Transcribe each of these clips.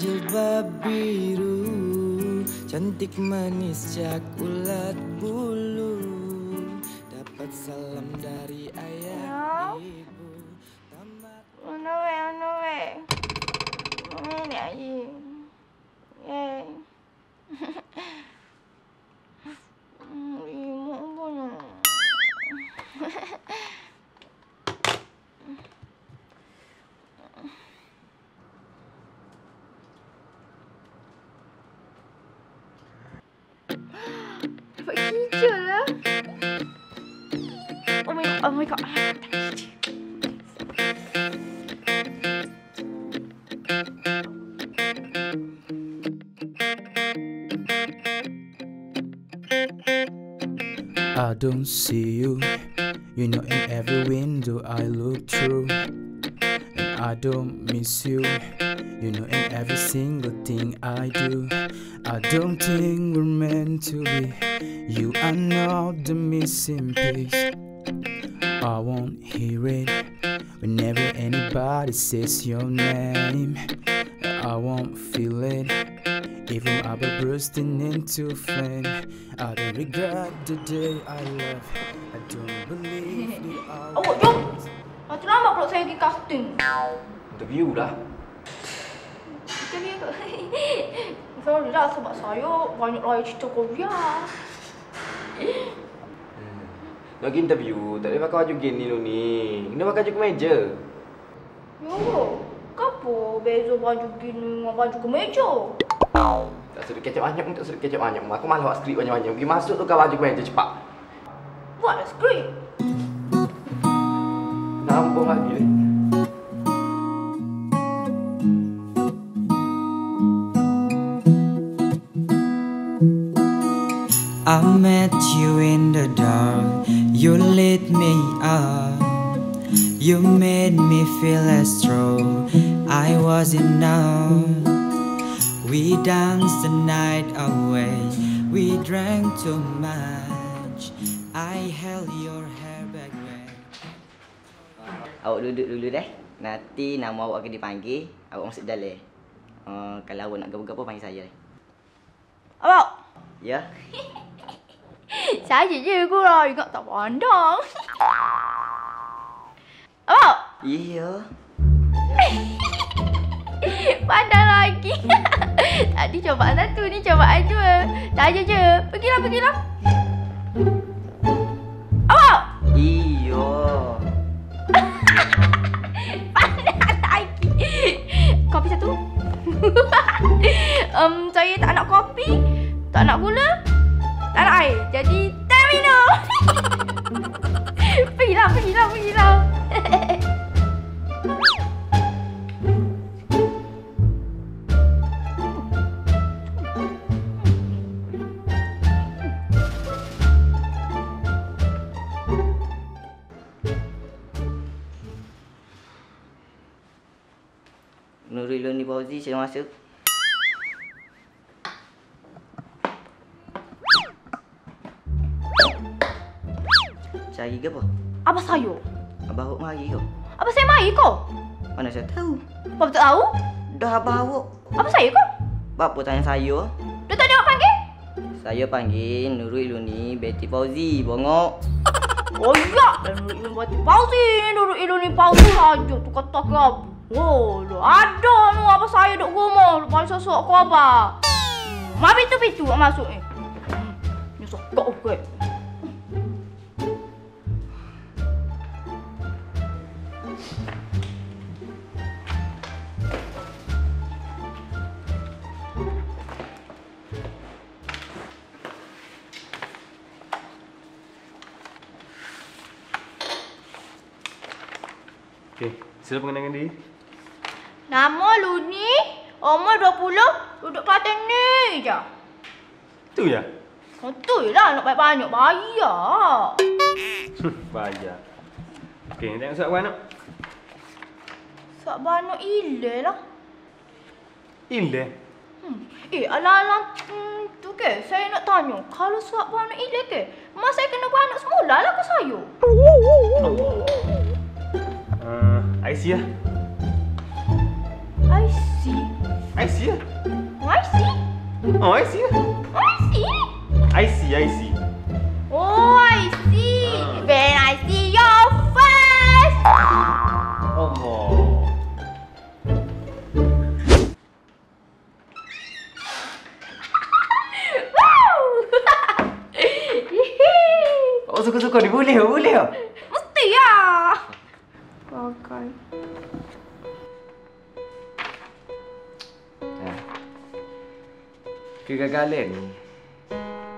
berjilbab biru Cantik manis jak ulat bulu Dapat salam dari ayah ibu Tamat On the way, on the way. Ini aja. Oh my god, oh my god. I don't see you. You know, in every window I look through. I don't miss you. You know, in every single thing I do. I don't think we're meant to be. You are not the missing piece. I won't hear it whenever anybody says your name. I won't feel it. Even I'll be bursting into flame. I don't regret the day I left. I don't believe hour. Pula saya pergi casting. Interview lah. Ni ke? Sorry lah sebab saya banyak raya cerita Korea. Nak pergi interview, tak boleh pakai baju gini lu ni. Kena pakai baju kemeja. Yo, kenapa beza baju gini dengan baju kemeja? Tak sedut kecap banyak, tak sedut kecap banyak. Aku malah buat skrip banyak-banyak. Pergi masuk tu kau baju kemeja cepat. Buatlah skrip. I met you in the dark. You lit me up. You made me feel as strong. I was enough. We danced the night away. We drank too much. I held your hair back then. Awak duduk dulu deh. Nanti nama awak akan dipanggil. Awak masuk dalam. Uh, kalau awak nak gabung-gabung panggil saya. Abang, Ya? saya je aku lah. Ingat tak pandang. Abang, Iya. pandang lagi. Tadi cobaan satu, ni cobaan dua. Saja je. Pergilah, pergilah. Tak nak gula, tak nak air. Jadi, tak minum. pergilah, pergilah, pergilah. Nurul Loni Fauzi saya Cari ke apa? Apa saya? Abah awak mari ke? Apa saya mai kau? Mana saya tahu? Apa tak tahu? Dah abah awak. Apa saya kau? Apa tanya saya? Dah tak ada nak panggil? Saya panggil Nurul Iluni Betty Fauzi. Bongok. Oh ya, dan Nurul Iluni buat pausi. Nurul Iluni pausi aja tu kata ke apa? Oh, lu ada nu apa saya duk rumah. Paling sosok kau apa? Mak pitu-pitu nak masuk ni. Hmm, Ni sokok Okey, sila pengenalan diri. Nama Luni, umur 20, duduk Kelantan ni je. Tu ya? Betul lah nak banyak-banyak bayar. Bayar. Okey, tengok surat awak nak. Sak banyak ile lah. Ile. Hmm. Eh, alang-alang hmm, tu ke, saya nak tanya. Kalau suap beranak ile ke, mak saya kena beranak semula lah ke saya? Uh, IC lah. I see. IC lah. Oh, I see. I see. I see, I see. Oh, I see. Ah. When I see your face. Allah. Wow. Oh, suka-suka dia boleh, boleh. Mesti ya. Pakai. Kegagalan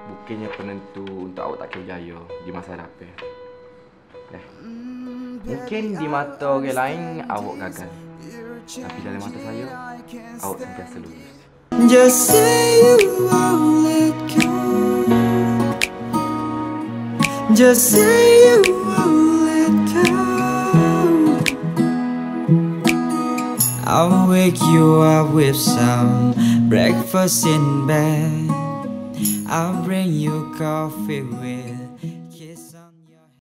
bukannya penentu untuk awak tak berjaya di masa hadapan. Eh. Mungkin di mata orang lain awak gagal. Tapi dalam mata saya, awak sentiasa lulus. Just say you won't let go. Just say you I'll wake you up with some breakfast in bed. I'll bring you coffee with